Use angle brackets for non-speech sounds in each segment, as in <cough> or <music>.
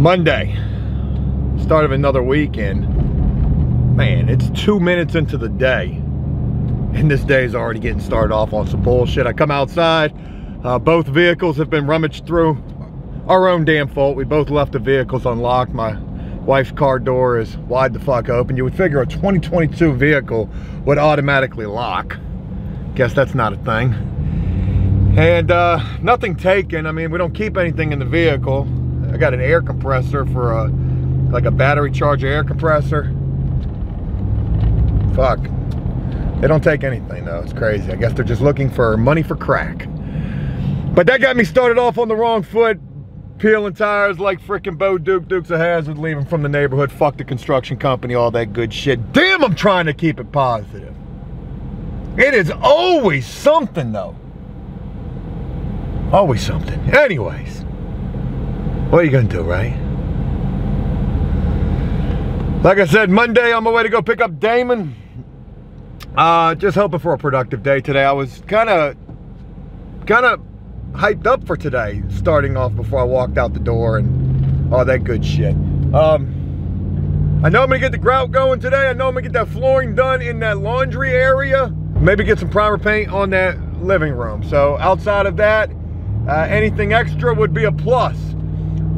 Monday, start of another weekend. Man, it's two minutes into the day, and this day is already getting started off on some bullshit. I come outside, uh, both vehicles have been rummaged through. Our own damn fault. We both left the vehicles unlocked. My wife's car door is wide the fuck open. You would figure a 2022 vehicle would automatically lock. Guess that's not a thing. And uh, nothing taken. I mean, we don't keep anything in the vehicle. I got an air compressor for a, like a battery charger air compressor. Fuck. They don't take anything though, it's crazy. I guess they're just looking for money for crack. But that got me started off on the wrong foot, peeling tires like freaking Bo Duke, Dukes of Hazzard, leaving from the neighborhood, fuck the construction company, all that good shit. Damn, I'm trying to keep it positive. It is always something though. Always something. Anyways, what are you gonna do, right? Like I said, Monday on my way to go pick up Damon. Uh, just hoping for a productive day today. I was kind of, kind of hyped up for today, starting off before I walked out the door and all that good shit. Um, I know I'm gonna get the grout going today. I know I'm gonna get that flooring done in that laundry area. Maybe get some primer paint on that living room. So outside of that, uh, anything extra would be a plus.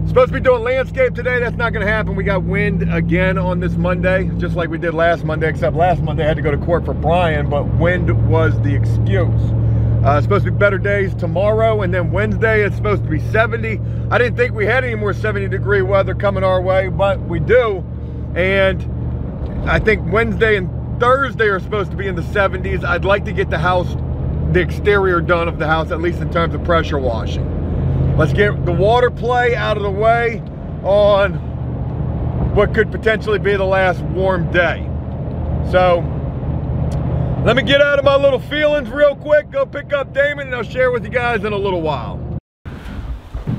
Supposed to be doing landscape today. That's not going to happen. We got wind again on this Monday, just like we did last Monday, except last Monday I had to go to court for Brian, but wind was the excuse. Uh, supposed to be better days tomorrow, and then Wednesday it's supposed to be 70. I didn't think we had any more 70 degree weather coming our way, but we do. And I think Wednesday and Thursday are supposed to be in the 70s. I'd like to get the house, the exterior done of the house, at least in terms of pressure washing. Let's get the water play out of the way on what could potentially be the last warm day. So let me get out of my little feelings real quick, go pick up Damon, and I'll share with you guys in a little while.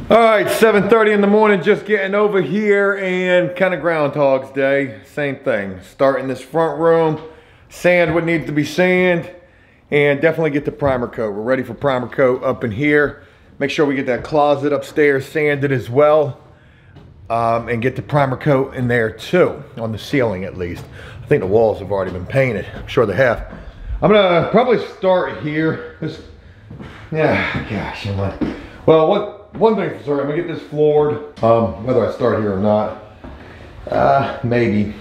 All right, 7.30 in the morning, just getting over here and kind of Groundhog's Day. Same thing, starting this front room, sand what needs to be sand, and definitely get the primer coat. We're ready for primer coat up in here. Make sure we get that closet upstairs sanded as well. Um, and get the primer coat in there too, on the ceiling at least. I think the walls have already been painted. I'm sure they have. I'm gonna probably start here. This, yeah, gosh, I'm like, well, what, one thing for I'm gonna get this floored, um, whether I start here or not. Uh, maybe.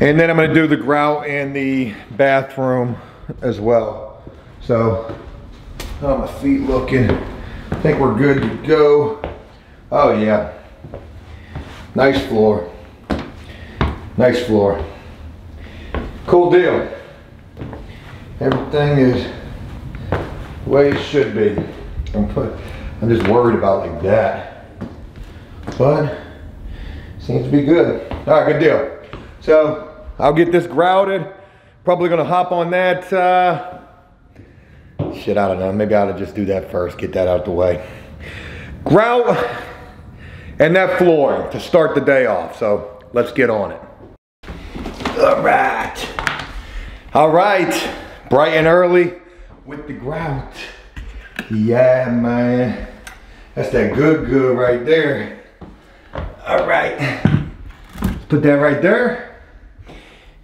And then I'm gonna do the grout in the bathroom as well. So, how my feet looking? I think we're good to go. Oh yeah. Nice floor. Nice floor. Cool deal. Everything is the way it should be. I'm, put, I'm just worried about like that. But seems to be good. All right, good deal. So I'll get this grouted. Probably gonna hop on that uh, Shit, I don't know. Maybe I ought to just do that first, get that out of the way. Grout and that flooring to start the day off. So let's get on it. All right. All right. Bright and early with the grout. Yeah, man. That's that good, good right there. All right. Put that right there.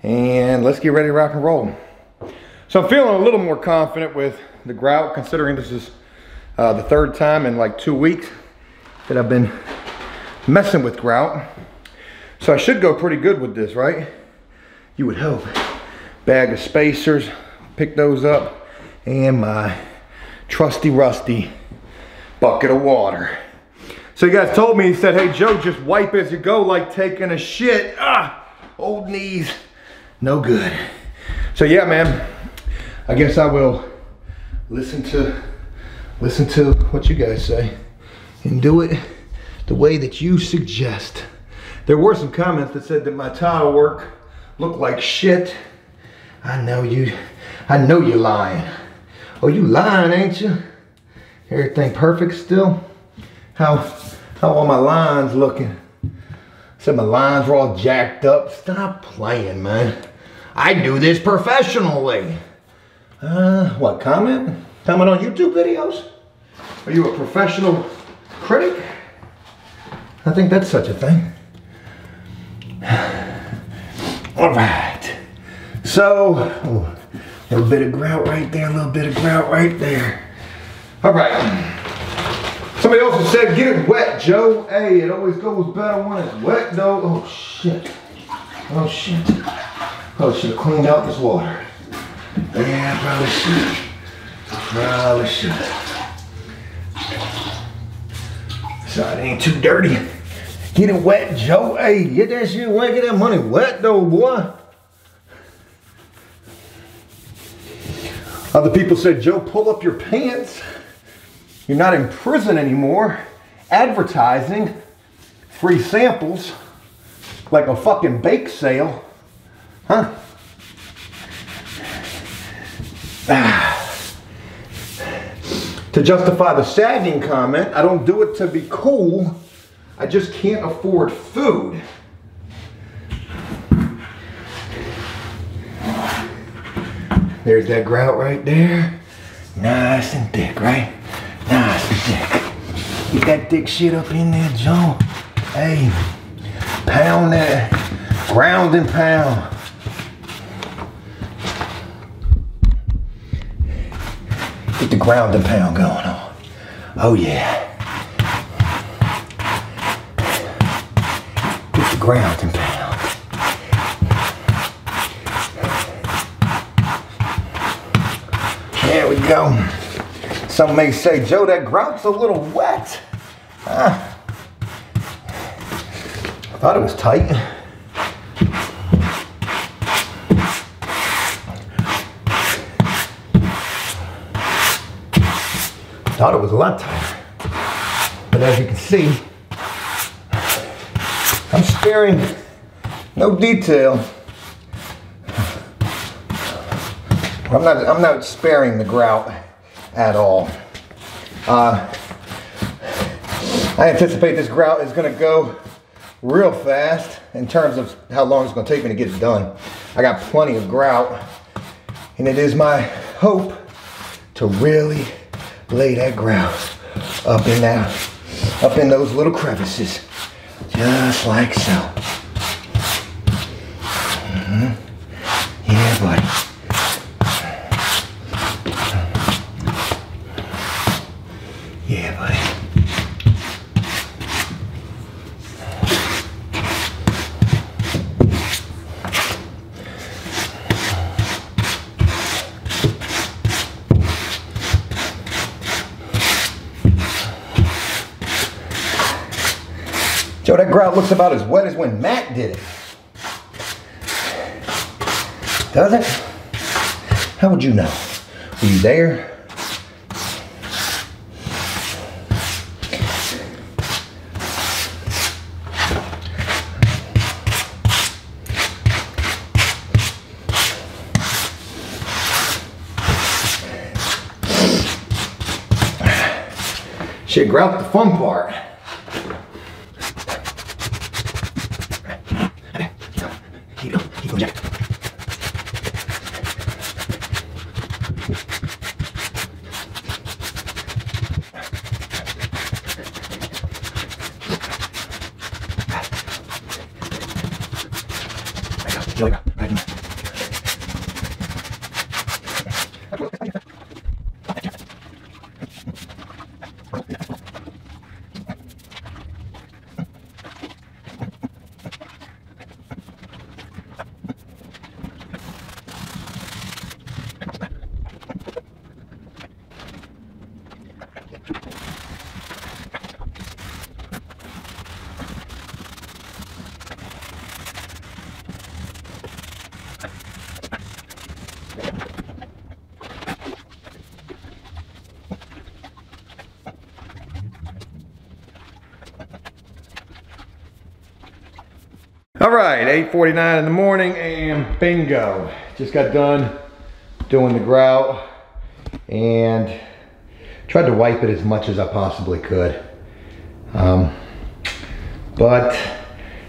And let's get ready to rock and roll. So I'm feeling a little more confident with the grout, considering this is uh, the third time in like two weeks that I've been messing with grout. So I should go pretty good with this, right? You would hope. Bag of spacers, pick those up, and my trusty rusty bucket of water. So you guys told me, he said, hey Joe, just wipe as you go like taking a shit. Ah, old knees, no good. So yeah, man, I guess I will listen to listen to what you guys say and do it the way that you suggest. There were some comments that said that my tile work looked like shit. I know you, I know you're lying. Oh, you lying, ain't you? Everything perfect still? How, how are my lines looking? Said my lines were all jacked up. Stop playing, man. I do this professionally. Uh, what, comment? Comment on YouTube videos? Are you a professional critic? I think that's such a thing. <sighs> All right. So, oh, a little bit of grout right there, a little bit of grout right there. All right. Somebody else said, get it wet, Joe. Hey, it always goes better when it's wet, though. Oh, shit. Oh, shit. Probably should have cleaned out this water. Yeah, probably should. Probably should. So it ain't too dirty. Get it wet, Joe. Hey, get that shit wet. Get that money wet, though, boy. Other people said, Joe, pull up your pants. You're not in prison anymore. Advertising free samples like a fucking bake sale. Huh? Ah. <sighs> To justify the sagging comment, I don't do it to be cool. I just can't afford food. There's that grout right there. Nice and thick, right? Nice and thick. Get that thick shit up in there, Joe. Hey, pound that, ground and pound. Get the ground and pound going on. Oh yeah. Get the ground and pound. There we go. Some may say, Joe, that grout's a little wet. I thought it was tight. Thought it was a lot tighter. But as you can see, I'm sparing no detail. I'm not, I'm not sparing the grout at all. Uh, I anticipate this grout is gonna go real fast in terms of how long it's gonna take me to get it done. I got plenty of grout and it is my hope to really lay that ground up in that, up in those little crevices, just like so. Joe, that grout looks about as wet as when Matt did it. Does it? How would you know? Were you there? Shit, grout the fun part. Right, 8.49 in the morning and bingo. Just got done doing the grout and tried to wipe it as much as I possibly could. Um, but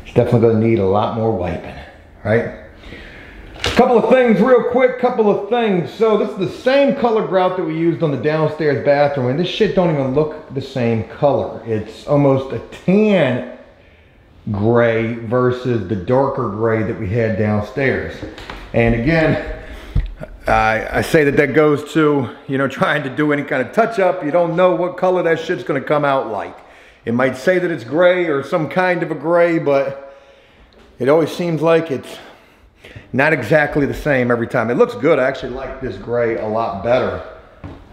it's definitely gonna need a lot more wiping, right? A Couple of things real quick, couple of things. So this is the same color grout that we used on the downstairs bathroom and this shit don't even look the same color. It's almost a tan gray versus the darker gray that we had downstairs. And again, I, I say that that goes to, you know, <laughs> trying to do any kind of touch up. You don't know what color that shit's gonna come out like. It might say that it's gray or some kind of a gray, but it always seems like it's not exactly the same every time. It looks good. I actually like this gray a lot better.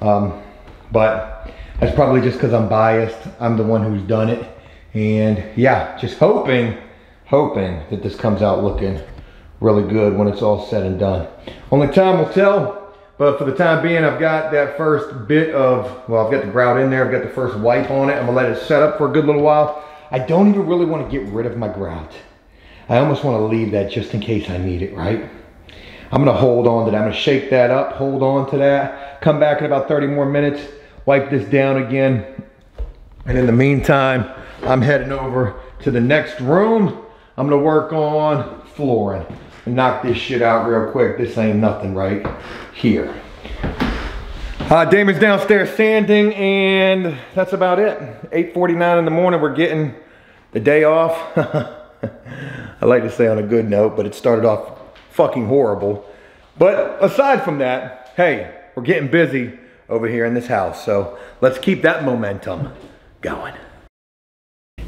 Um, but that's probably just because I'm biased. I'm the one who's done it. And yeah, just hoping, hoping that this comes out looking really good when it's all said and done. Only time will tell, but for the time being, I've got that first bit of, well, I've got the grout in there. I've got the first wipe on it. I'm gonna let it set up for a good little while. I don't even really wanna get rid of my grout. I almost wanna leave that just in case I need it, right? I'm gonna hold on to that. I'm gonna shake that up, hold on to that, come back in about 30 more minutes, wipe this down again. And in the meantime, I'm heading over to the next room. I'm gonna work on flooring and knock this shit out real quick. This ain't nothing right here. Uh, Damon's downstairs sanding and that's about it. 8.49 in the morning, we're getting the day off. <laughs> I like to say on a good note, but it started off fucking horrible. But aside from that, hey, we're getting busy over here in this house. So let's keep that momentum going.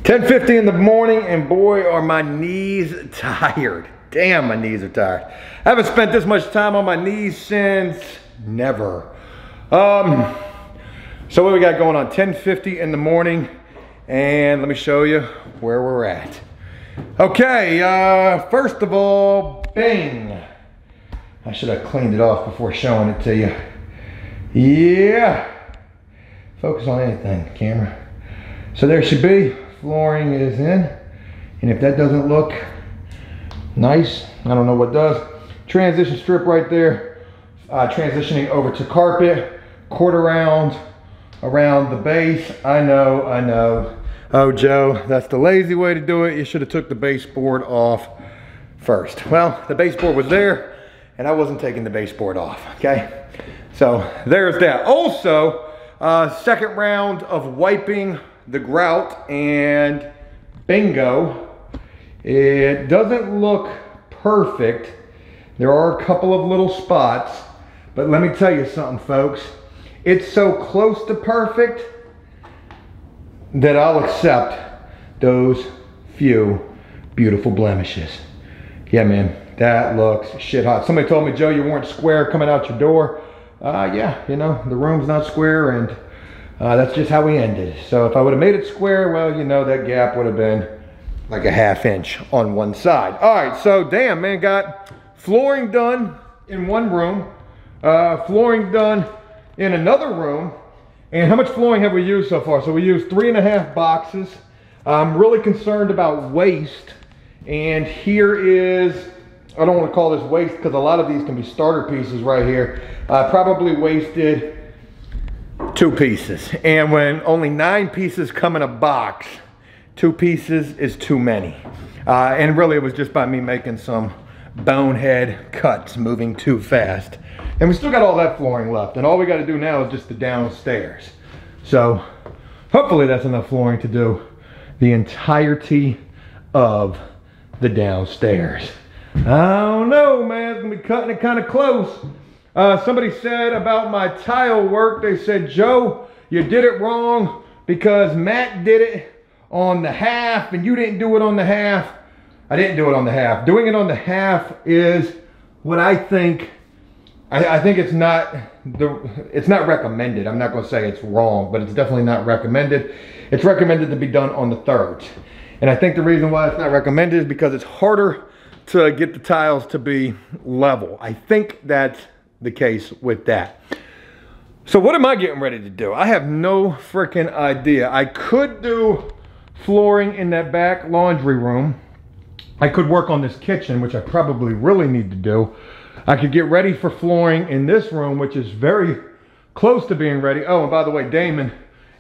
10.50 in the morning and boy are my knees <laughs> tired. Damn, my knees are tired. I haven't spent this much time on my knees since never. Um, so what we got going on? 10.50 in the morning and let me show you where we're at. Okay, uh, first of all, bing. I should have cleaned it off before showing it to you. Yeah. Focus on anything, camera. So there should be, flooring is in. And if that doesn't look nice, I don't know what does. Transition strip right there. Uh, transitioning over to carpet, quarter round around the base. I know, I know. Oh, Joe, that's the lazy way to do it. You should have took the baseboard off first. Well, the baseboard was there and I wasn't taking the baseboard off, okay? So there's that. Also, uh, second round of wiping the grout and bingo, it doesn't look perfect. There are a couple of little spots, but let me tell you something, folks. It's so close to perfect that I'll accept those few beautiful blemishes. Yeah, man, that looks shit hot. Somebody told me, Joe, you weren't square coming out your door uh, yeah, you know, the room's not square and uh, that's just how we ended. So if I would have made it square, well, you know, that gap would have been like a half inch on one side. All right, so damn, man, got flooring done in one room, uh, flooring done in another room. And how much flooring have we used so far? So we used three and a half boxes. I'm really concerned about waste. And here is I don't want to call this waste because a lot of these can be starter pieces right here. I probably wasted two pieces. And when only nine pieces come in a box, two pieces is too many. Uh, and really it was just by me making some bonehead cuts, moving too fast. And we still got all that flooring left. And all we got to do now is just the downstairs. So hopefully that's enough flooring to do the entirety of the downstairs. I don't know, man. It's gonna be cutting it kind of close. Uh, somebody said about my tile work, they said, Joe, you did it wrong because Matt did it on the half and you didn't do it on the half. I didn't do it on the half. Doing it on the half is what I think, I, I think it's not, the, it's not recommended. I'm not gonna say it's wrong, but it's definitely not recommended. It's recommended to be done on the thirds. And I think the reason why it's not recommended is because it's harder to get the tiles to be level. I think that's the case with that. So what am I getting ready to do? I have no freaking idea. I could do flooring in that back laundry room. I could work on this kitchen, which I probably really need to do. I could get ready for flooring in this room, which is very close to being ready. Oh, and by the way, Damon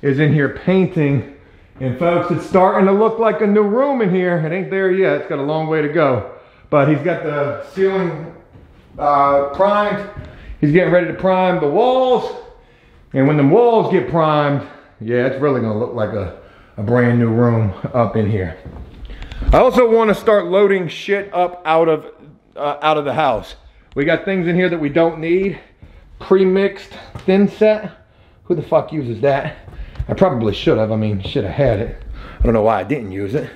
is in here painting. And folks, it's starting to look like a new room in here. It ain't there yet. It's got a long way to go. But he's got the ceiling uh, primed. He's getting ready to prime the walls. And when the walls get primed, yeah, it's really gonna look like a, a brand new room up in here. I also want to start loading shit up out of uh, out of the house. We got things in here that we don't need. Pre-mixed thin set. Who the fuck uses that? I probably should have. I mean, should have had it. I don't know why I didn't use it.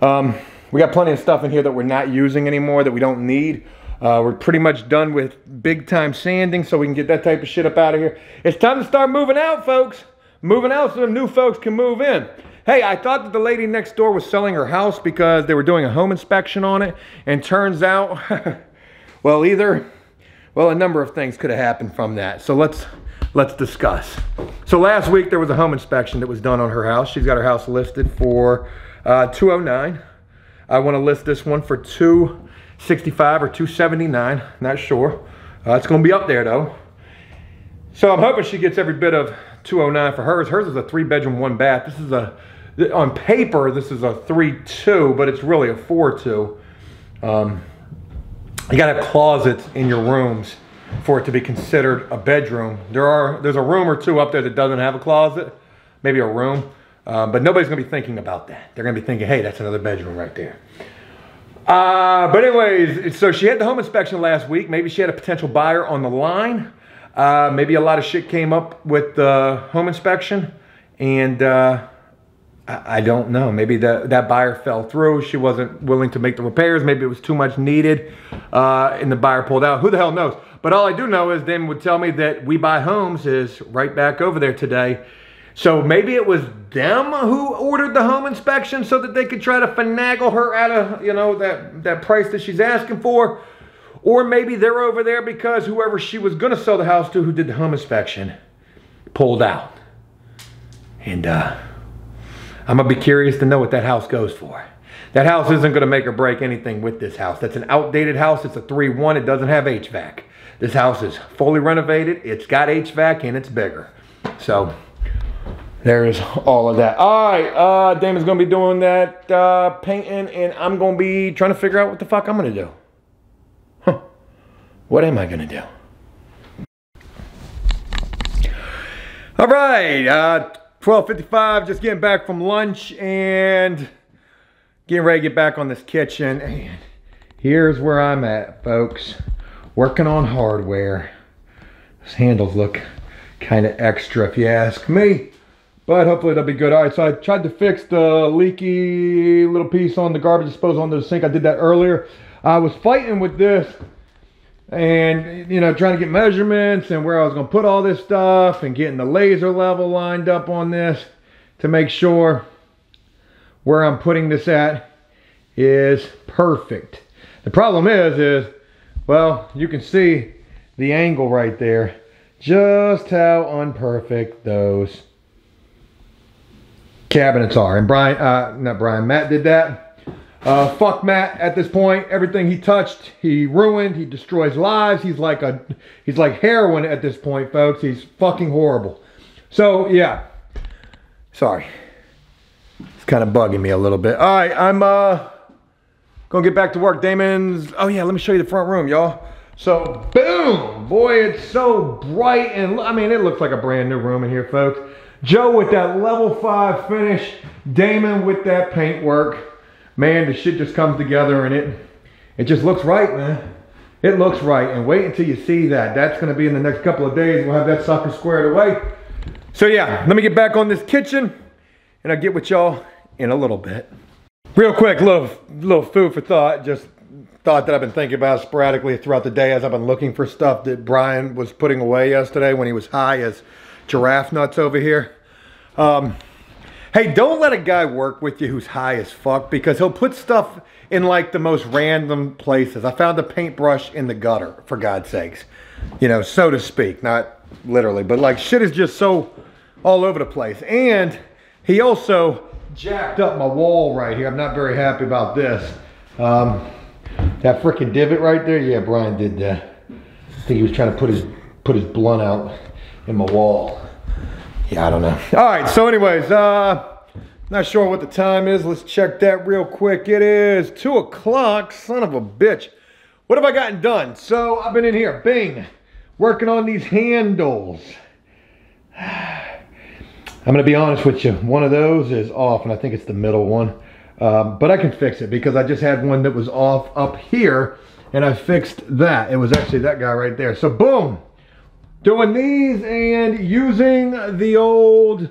Um, we got plenty of stuff in here that we're not using anymore that we don't need. Uh, we're pretty much done with big time sanding so we can get that type of shit up out of here. It's time to start moving out, folks. Moving out so the new folks can move in. Hey, I thought that the lady next door was selling her house because they were doing a home inspection on it. And turns out, <laughs> well, either, well, a number of things could have happened from that. So let's, let's discuss. So last week there was a home inspection that was done on her house. She's got her house listed for uh, 209. I want to list this one for 265 or 279, not sure. Uh, it's going to be up there though. So I'm hoping she gets every bit of 209 for hers. Hers is a three bedroom, one bath. This is a, on paper, this is a three two, but it's really a four two. Um, you gotta have closets in your rooms for it to be considered a bedroom. There are, there's a room or two up there that doesn't have a closet, maybe a room. Um, but nobody's gonna be thinking about that. They're gonna be thinking, hey, that's another bedroom right there. Uh, but anyways, so she had the home inspection last week. Maybe she had a potential buyer on the line. Uh, maybe a lot of shit came up with the home inspection and uh, I, I, don't know. Maybe that, that buyer fell through. She wasn't willing to make the repairs. Maybe it was too much needed uh, and the buyer pulled out. Who the hell knows? But all I do know is them would tell me that We Buy Homes is right back over there today so maybe it was them who ordered the home inspection so that they could try to finagle her out of, you know, that, that price that she's asking for. Or maybe they're over there because whoever she was going to sell the house to who did the home inspection pulled out. And uh, I'm going to be curious to know what that house goes for. That house isn't going to make or break anything with this house. That's an outdated house. It's a 3-1. It doesn't have HVAC. This house is fully renovated. It's got HVAC and it's bigger. So there's all of that. All right, uh, Damon's gonna be doing that uh, painting, and I'm gonna be trying to figure out what the fuck I'm gonna do. Huh. What am I gonna do? All right, uh, 12.55, just getting back from lunch and getting ready to get back on this kitchen. And here's where I'm at, folks. Working on hardware. These handles look kind of extra, if you ask me. But hopefully that'll be good. All right, so I tried to fix the leaky little piece on the garbage disposal under the sink. I did that earlier. I was fighting with this and, you know, trying to get measurements and where I was going to put all this stuff and getting the laser level lined up on this to make sure where I'm putting this at is perfect. The problem is, is, well, you can see the angle right there. Just how unperfect those cabinets are. And Brian, uh, not Brian, Matt did that. Uh, fuck Matt at this point. Everything he touched, he ruined. He destroys lives. He's like a, he's like heroin at this point, folks. He's fucking horrible. So yeah, sorry. It's kind of bugging me a little bit. All right, I'm uh gonna get back to work. Damon's. Oh yeah, let me show you the front room, y'all. So boom, boy, it's so bright and I mean, it looks like a brand new room in here, folks. Joe with that level five finish. Damon with that paint work. Man, the shit just comes together and it, it just looks right, man. It looks right. And wait until you see that. That's going to be in the next couple of days. We'll have that sucker squared away. So yeah, let me get back on this kitchen and I'll get with y'all in a little bit. Real quick, little, little food for thought. Just thought that I've been thinking about sporadically throughout the day as I've been looking for stuff that Brian was putting away yesterday when he was high as giraffe nuts over here. Um, hey, don't let a guy work with you who's high as fuck because he'll put stuff in like the most random places. I found a paintbrush in the gutter, for God's sakes. You know, so to speak, not literally, but like shit is just so all over the place. And he also jacked up my wall right here. I'm not very happy about this. Um, that freaking divot right there, yeah, Brian did that. I think he was trying to put his put his blunt out in my wall. Yeah, I don't know. All right, so anyways, uh, not sure what the time is. Let's check that real quick. It is two o'clock, son of a bitch. What have I gotten done? So I've been in here, bing, working on these handles. <sighs> I'm gonna be honest with you. One of those is off, and I think it's the middle one. Um, but I can fix it because I just had one that was off up here and I fixed that. It was actually that guy right there. So boom, doing these and using the old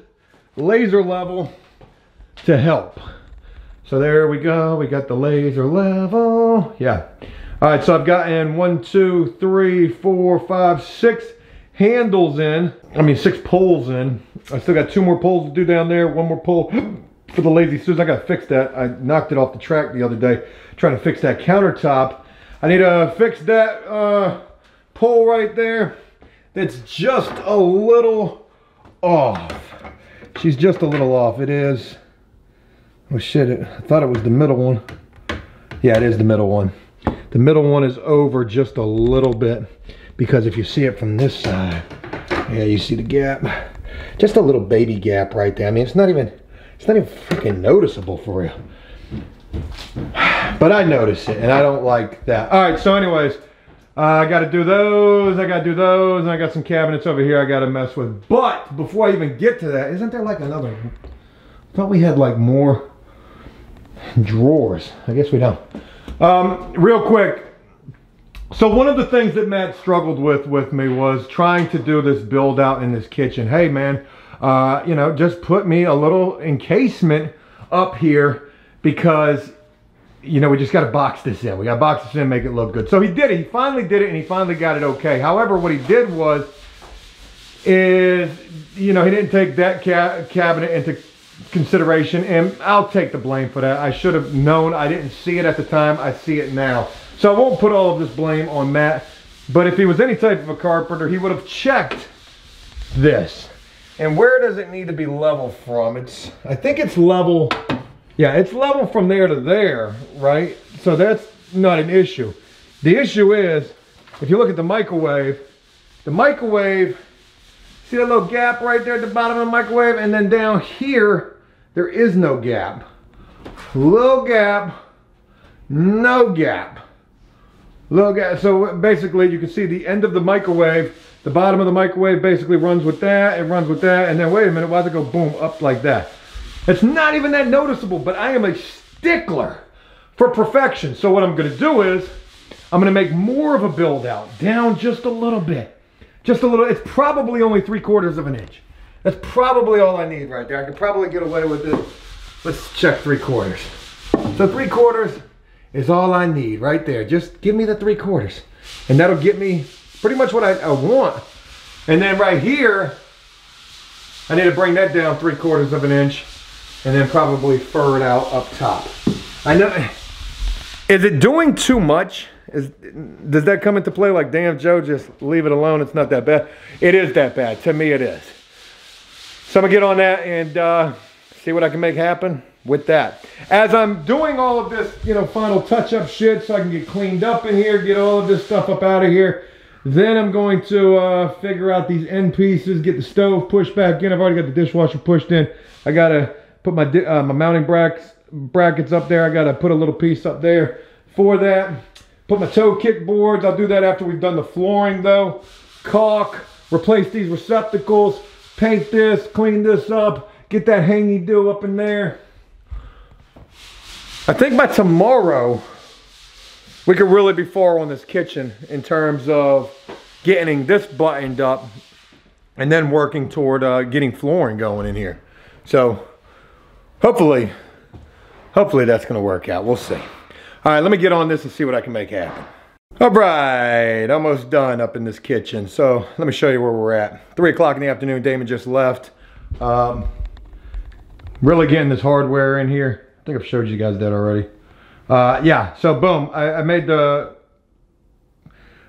laser level to help. So there we go. We got the laser level. Yeah. All right, so I've gotten one, two, three, four, five, six handles in. I mean, six poles in. I still got two more poles to do down there. One more pole <gasps> for the Lazy Susan. I got to fix that. I knocked it off the track the other day trying to fix that countertop. I need to fix that uh, pole right there. That's just a little off. She's just a little off. It is. Oh shit, it, I thought it was the middle one. Yeah, it is the middle one. The middle one is over just a little bit because if you see it from this side, yeah, you see the gap. Just a little baby gap right there. I mean, it's not even, it's not even freaking noticeable for you. <sighs> But I notice it and I don't like that. All right, so anyways, uh, I got to do those. I got to do those. And I got some cabinets over here I got to mess with. But before I even get to that, isn't there like another? I thought we had like more drawers. I guess we don't. Um, real quick. So one of the things that Matt struggled with with me was trying to do this build out in this kitchen. Hey man, uh, you know, just put me a little encasement up here because you know, we just got to box this in. We got to box this in, make it look good. So he did it. He finally did it, and he finally got it okay. However, what he did was, is, you know, he didn't take that ca cabinet into consideration, and I'll take the blame for that. I should have known. I didn't see it at the time. I see it now. So I won't put all of this blame on Matt, but if he was any type of a carpenter, he would have checked this. And where does it need to be level from? It's, I think it's level yeah, it's level from there to there, right? So that's not an issue. The issue is, if you look at the microwave, the microwave, see that little gap right there at the bottom of the microwave? And then down here, there is no gap. Little gap, no gap. Little gap. So basically, you can see the end of the microwave, the bottom of the microwave basically runs with that, it runs with that, and then wait a minute, why does it go boom, up like that? It's not even that noticeable, but I am a stickler for perfection. So what I'm gonna do is, I'm gonna make more of a build out, down just a little bit. Just a little, it's probably only three quarters of an inch. That's probably all I need right there. I could probably get away with this. Let's check three quarters. So three quarters is all I need right there. Just give me the three quarters. And that'll get me pretty much what I, I want. And then right here, I need to bring that down three quarters of an inch and then probably fur it out up top. I know, is it doing too much? Is, does that come into play like, damn, Joe, just leave it alone. It's not that bad. It is that bad. To me, it is. So I'm gonna get on that and uh, see what I can make happen with that. As I'm doing all of this, you know, final touch-up shit so I can get cleaned up in here, get all of this stuff up out of here, then I'm going to uh, figure out these end pieces, get the stove pushed back in. I've already got the dishwasher pushed in. I gotta put my, uh, my mounting brackets, brackets up there. I got to put a little piece up there for that. Put my toe kick boards. I'll do that after we've done the flooring though. Caulk, replace these receptacles, paint this, clean this up, get that hangy do up in there. I think by tomorrow, we could really be far on this kitchen in terms of getting this buttoned up and then working toward uh, getting flooring going in here. So hopefully, hopefully that's gonna work out. We'll see. All right, let me get on this and see what I can make happen. All right, almost done up in this kitchen. So let me show you where we're at. Three o'clock in the afternoon, Damon just left. Um, really getting this hardware in here. I think I've showed you guys that already. Uh, yeah, so boom, I, I, made the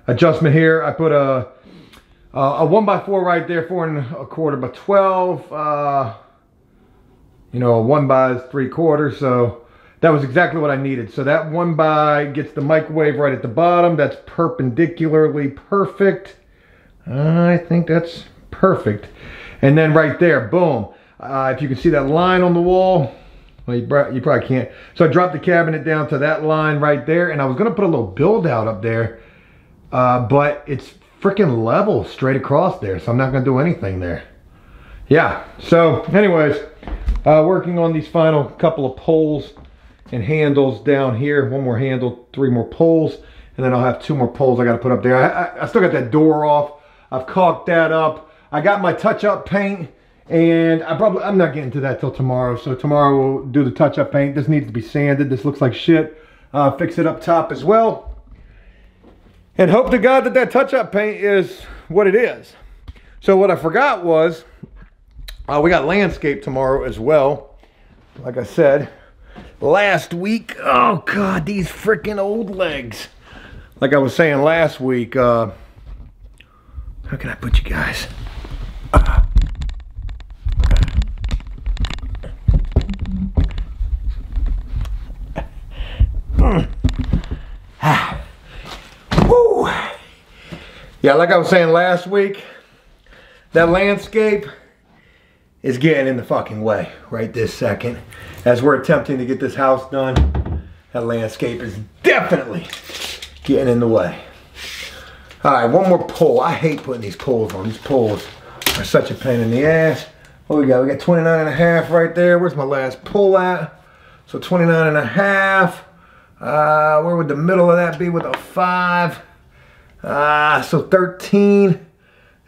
adjustment here. I put a, a one by four right there, four and a quarter by 12. Uh, you know, one by is three quarters. So that was exactly what I needed. So that one by gets the microwave right at the bottom. That's perpendicularly perfect. I think that's perfect. And then right there, boom. Uh, if you can see that line on the wall, well, you, you probably can't. So I dropped the cabinet down to that line right there, and I was gonna put a little build out up there, uh, but it's freaking level straight across there, so I'm not gonna do anything there. Yeah, so anyways, uh, working on these final couple of poles and handles down here. One more handle, three more poles, and then I'll have two more poles I got to put up there. I, I, I still got that door off. I've caulked that up. I got my touch-up paint, and I probably I'm not getting to that till tomorrow. So tomorrow we'll do the touch-up paint. This needs to be sanded. This looks like shit. Uh, fix it up top as well. And hope to God that that touch-up paint is what it is. So what I forgot was, uh, we got landscape tomorrow as well. Like I said, last week, oh God, these freaking old legs. Like I was saying last week, uh, how can I put you guys? Yeah, like I was saying last week, that landscape is getting in the fucking way right this second. As we're attempting to get this house done, that landscape is definitely getting in the way. All right, one more pole. I hate putting these poles on. These poles are such a pain in the ass. What we got? We got 29 and a half right there. Where's my last pull at? So 29 and a half. Uh, where would the middle of that be with a five? Uh, so 13.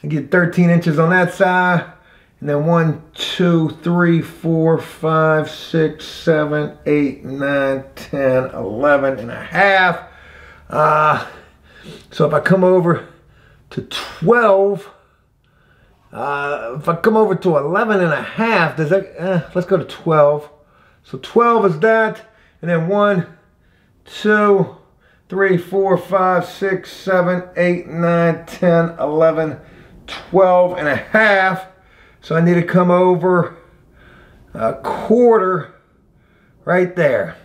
I get 13 inches on that side. And then one, two, three, four, five, six, seven, eight, nine, 10, 11 and a half. Uh, so if I come over to 12, uh, if I come over to 11 and a half, does that, eh, let's go to 12. So 12 is that. And then one, two, three, four, five, six, seven, eight, nine, ten, eleven, twelve and a half. 12 and a half. So I need to come over a quarter right there.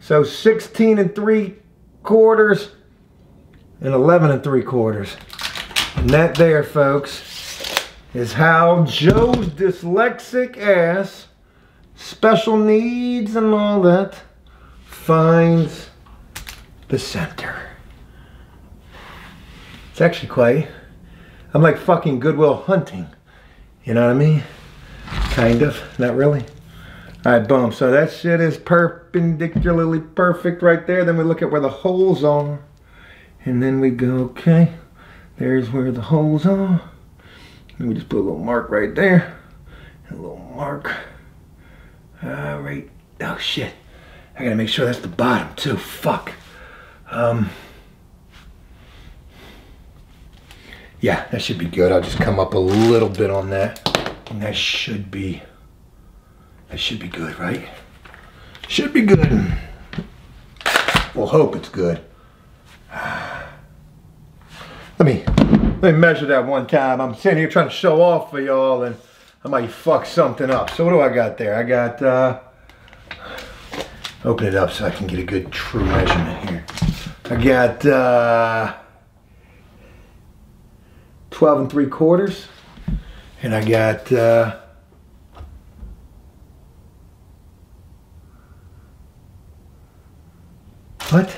So 16 and three quarters and 11 and three quarters. And that there, folks, is how Joe's dyslexic ass, special needs and all that, finds the center. It's actually quite, I'm like fucking Good Will Hunting. You know what I mean? Kind of, not really. All right, boom. So that shit is perpendicularly perfect right there. Then we look at where the holes are. And then we go, okay, there's where the holes are. And we just put a little mark right there. A little mark. All right. Oh, shit. I gotta make sure that's the bottom, too. Fuck. Um, yeah, that should be good. I'll just come up a little bit on that. And that should be, that should be good, right? Should be good. We'll hope it's good. <sighs> Let me, let me measure that one time. I'm sitting here trying to show off for y'all and I might fuck something up. So what do I got there? I got, uh, open it up so I can get a good true measurement here. I got uh, 12 and 3 quarters. And I got uh, what?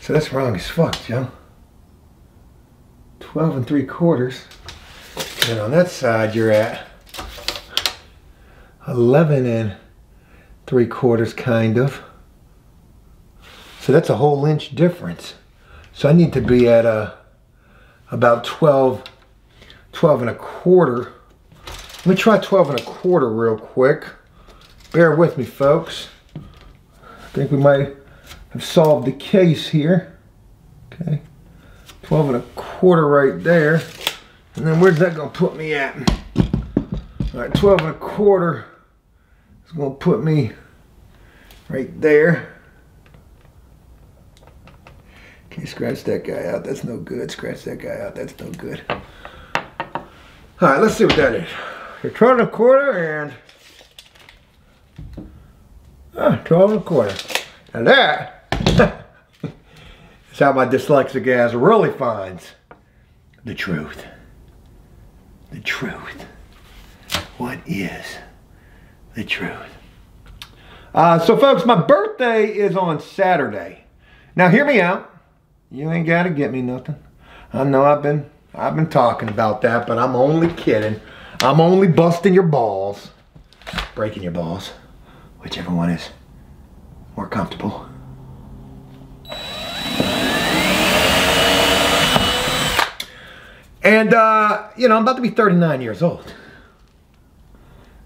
So that's wrong as fuck, Joe. 12 and 3 quarters. And on that side you're at 11 and 3 quarters kind of. So that's a whole inch difference. So I need to be at a, about 12, 12 and a quarter. Let me try 12 and a quarter real quick. Bear with me, folks. I think we might have solved the case here. Okay, 12 and a quarter right there. And then where's that gonna put me at? All right, 12 and a quarter is gonna put me right there. Okay, <laughs> scratch that guy out. That's no good. Scratch that guy out. That's no good. All right, let's see what that is. You're 12 and a quarter and ah, 12 and a quarter. And that <laughs> is how my dyslexic ass really finds the truth. The truth. What is the truth? Uh, so folks, my birthday is on Saturday. Now hear me out. You ain't got to get me nothing. I know I've been I've been talking about that, but I'm only kidding. I'm only busting your balls. Breaking your balls. Whichever one is more comfortable. And, uh, you know, I'm about to be 39 years old.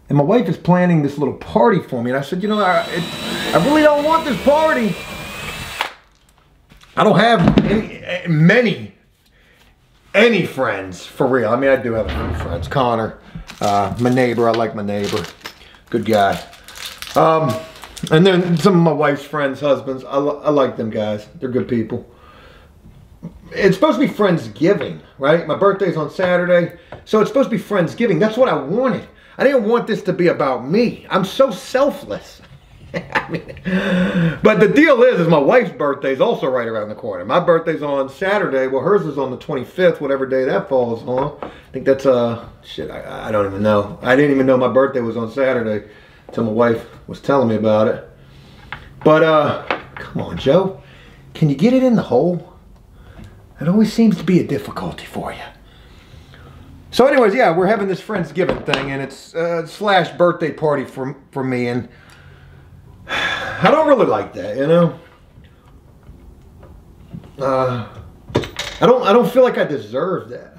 And my wife is planning this little party for me. And I said, you know, I, it, I really don't want this party. I don't have any, many, any friends, for real. I mean, I do have a few friends. Connor, uh, my neighbor. I like my neighbor. Good guy. Um, and then some of my wife's friends' husbands. I, I like them guys. They're good people it's supposed to be Friendsgiving, right? My birthday's on Saturday, so it's supposed to be Friendsgiving. That's what I wanted. I didn't want this to be about me. I'm so selfless. <laughs> Mean, but the deal is, is my wife's birthday is also right around the corner. My birthday's on Saturday. Well, hers is on the 25th, whatever day that falls on. I think that's, uh, shit, I, I don't even know. I didn't even know my birthday was on Saturday until my wife was telling me about it. But, uh, come on, Joe. Can you get it in the hole? It always seems to be a difficulty for you. So anyways, yeah, we're having this Friendsgiving thing, and it's uh, slash birthday party for, for me, and I don't really like that, you know? Uh, I don't I don't feel like I deserve that,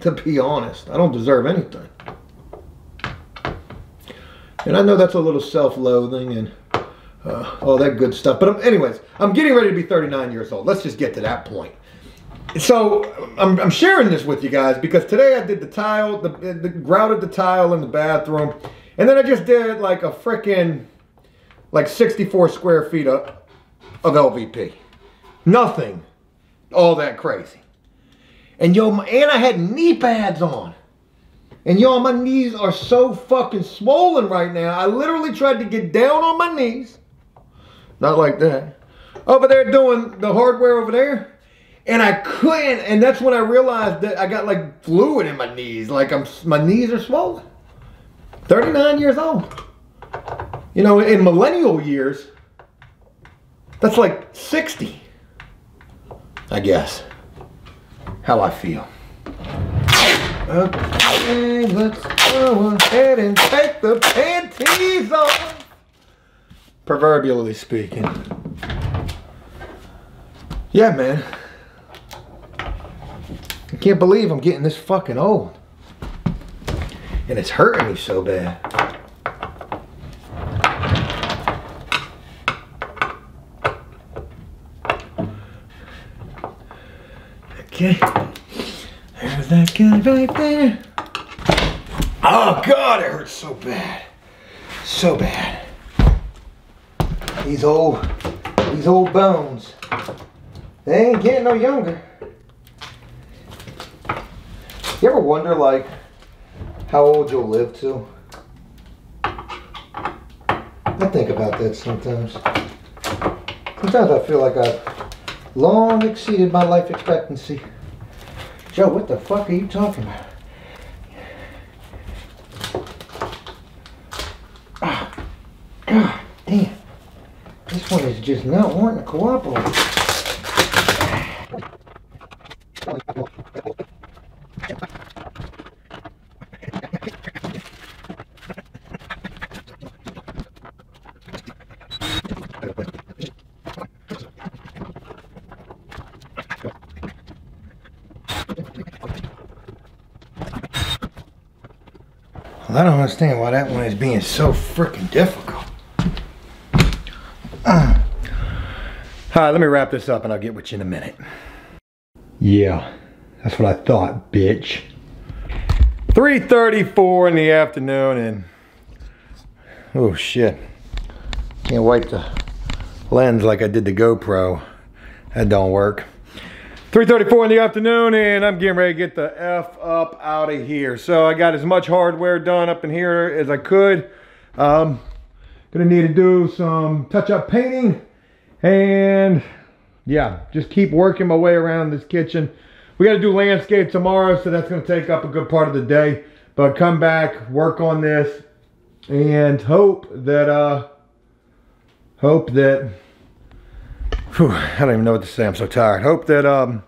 to be honest. I don't deserve anything. And I know that's a little self-loathing and uh, all that good stuff. But I'm, anyways, I'm getting ready to be 39 years old. Let's just get to that point so I'm, I'm, sharing this with you guys because today I did the tile, the, the grouted the tile in the bathroom, and then I just did like a freaking like 64 square feet of, of LVP. Nothing all that crazy. And yo, and I had knee pads on. And yo, my knees are so fucking swollen right now. I literally tried to get down on my knees. Not like that. Over there doing the hardware over there. And I couldn't, and that's when I realized that I got like fluid in my knees. Like I'm, my knees are swollen. 39 years old. You know, in millennial years, that's like 60. I guess. How I feel. Okay, let's go ahead and take the panties off. Proverbially speaking. Yeah, man. I can't believe I'm getting this fucking old. And it's hurting me so bad. Okay. There's that guy right there. Oh God, it hurts so bad. So bad. These old, these old bones, they ain't getting no younger. You ever wonder, like, how old you'll live to? I think about that sometimes. Sometimes I feel like I've long exceeded my life expectancy. Joe, what the fuck are you talking about? Ah, God damn. This one is just not wanting to cooperate. Well, I don't understand why that one is being so freaking difficult. Uh. All right, let me wrap this up and I'll get with you in a minute. Yeah, that's what I thought, bitch. 3.34 in the afternoon and oh shit. Can't wipe the lens like I did the GoPro. That don't work. 3.34 in the afternoon and I'm getting ready to get the F up out of here. So I got as much hardware done up in here as I could. Um, gonna need to do some touch-up painting and yeah, just keep working my way around this kitchen. We gotta do landscape tomorrow, so that's gonna take up a good part of the day. But come back, work on this, and hope that, uh, hope that Whew, I don't even know what to say. I'm so tired. Hope that um,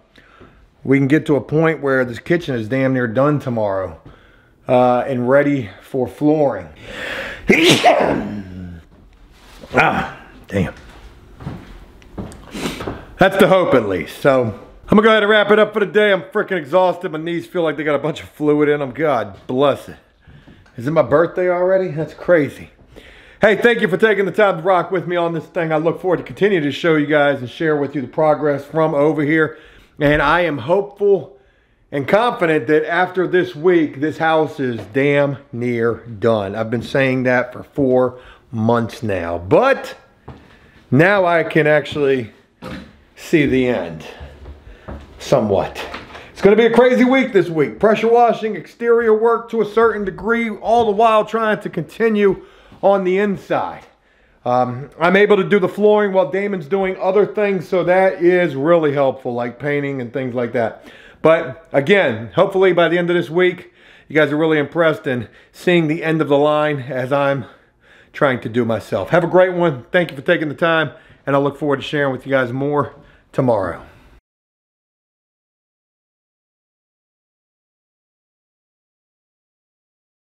we can get to a point where this kitchen is damn near done tomorrow uh, and ready for flooring. <coughs> ah, damn. That's the hope at least. So I'm gonna go ahead and wrap it up for the day. I'm freaking exhausted. My knees feel like they got a bunch of fluid in them. God bless it. Is it my birthday already? That's crazy. Hey, thank you for taking the time to rock with me on this thing. I look forward to continue to show you guys and share with you the progress from over here. And I am hopeful and confident that after this week, this house is damn near done. I've been saying that for four months now. But now I can actually see the end somewhat. It's going to be a crazy week this week. Pressure washing, exterior work to a certain degree, all the while trying to continue on the inside. Um, I'm able to do the flooring while Damon's doing other things, so that is really helpful, like painting and things like that. But again, hopefully by the end of this week, you guys are really impressed and seeing the end of the line as I'm trying to do myself. Have a great one. Thank you for taking the time, and I look forward to sharing with you guys more tomorrow.